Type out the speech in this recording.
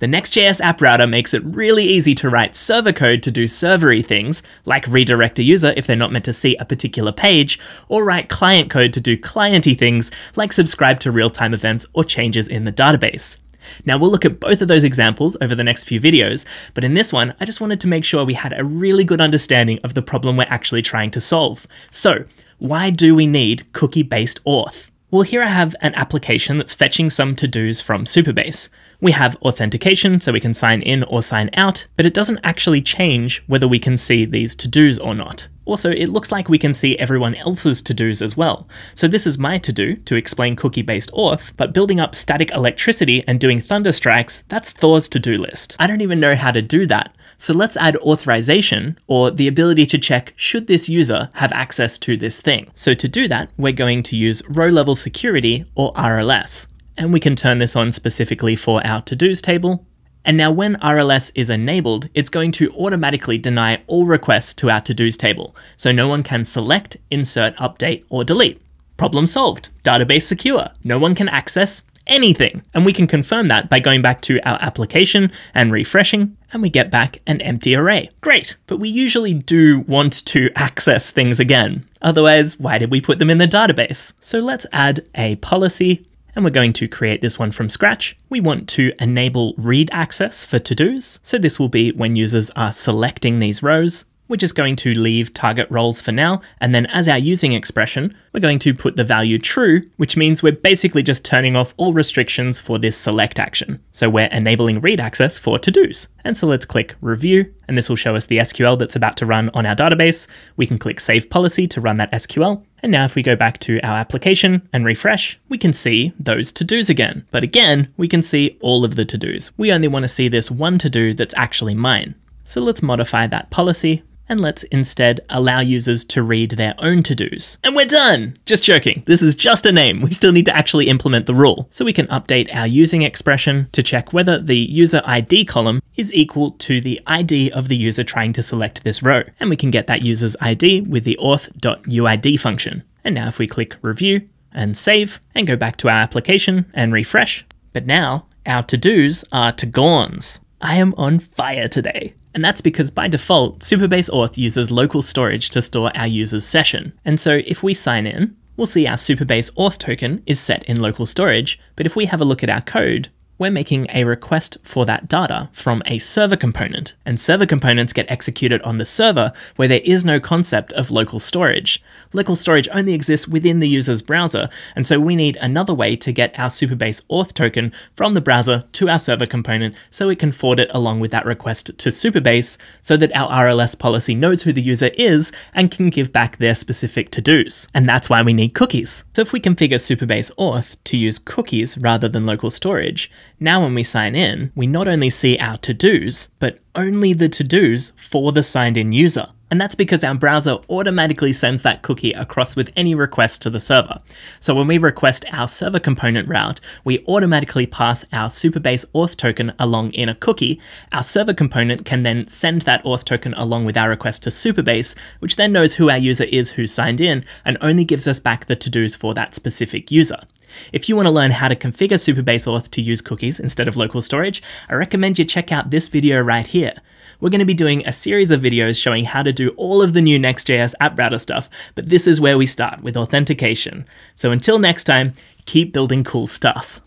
The Next.js app router makes it really easy to write server code to do servery things, like redirect a user if they're not meant to see a particular page, or write client code to do clienty things, like subscribe to real-time events or changes in the database. Now we'll look at both of those examples over the next few videos, but in this one, I just wanted to make sure we had a really good understanding of the problem we're actually trying to solve. So, why do we need cookie-based auth? Well, here I have an application that's fetching some to-dos from Supabase. We have authentication, so we can sign in or sign out, but it doesn't actually change whether we can see these to-dos or not. Also, it looks like we can see everyone else's to-dos as well. So this is my to-do to explain cookie-based auth, but building up static electricity and doing thunder strikes, that's Thor's to-do list. I don't even know how to do that. So let's add authorization or the ability to check should this user have access to this thing. So to do that, we're going to use row level security or RLS. And we can turn this on specifically for our to-dos table. And now when RLS is enabled, it's going to automatically deny all requests to our to-dos table. So no one can select, insert, update, or delete. Problem solved. Database secure. No one can access anything. And we can confirm that by going back to our application and refreshing, and we get back an empty array. Great, but we usually do want to access things again. Otherwise, why did we put them in the database? So let's add a policy and we're going to create this one from scratch. We want to enable read access for to-dos. So this will be when users are selecting these rows. We're just going to leave target roles for now, and then as our using expression, we're going to put the value true, which means we're basically just turning off all restrictions for this select action. So we're enabling read access for to-dos. And so let's click review, and this will show us the SQL that's about to run on our database. We can click save policy to run that SQL. And now if we go back to our application and refresh, we can see those to-dos again. But again, we can see all of the to-dos. We only want to see this one to-do that's actually mine. So let's modify that policy and let's instead allow users to read their own to-dos. And we're done! Just joking, this is just a name, we still need to actually implement the rule. So we can update our using expression to check whether the user ID column is equal to the ID of the user trying to select this row. And we can get that user's ID with the auth.uid function. And now if we click review and save and go back to our application and refresh, but now our to-dos are to-gons. I am on fire today. And that's because by default, Supabase Auth uses local storage to store our user's session. And so if we sign in, we'll see our Supabase Auth token is set in local storage, but if we have a look at our code, we're making a request for that data from a server component, and server components get executed on the server where there is no concept of local storage. Local storage only exists within the user's browser, and so we need another way to get our Supabase auth token from the browser to our server component so it can forward it along with that request to Supabase so that our RLS policy knows who the user is and can give back their specific to-dos. And that's why we need cookies. So if we configure Supabase auth to use cookies rather than local storage, now when we sign in, we not only see our to-dos, but only the to-dos for the signed in user. And that's because our browser automatically sends that cookie across with any request to the server. So when we request our server component route, we automatically pass our Supabase auth token along in a cookie. Our server component can then send that auth token along with our request to Supabase, which then knows who our user is who signed in and only gives us back the to-dos for that specific user. If you want to learn how to configure Supabase Auth to use cookies instead of local storage, I recommend you check out this video right here. We're going to be doing a series of videos showing how to do all of the new Next.js app router stuff, but this is where we start with authentication. So until next time, keep building cool stuff.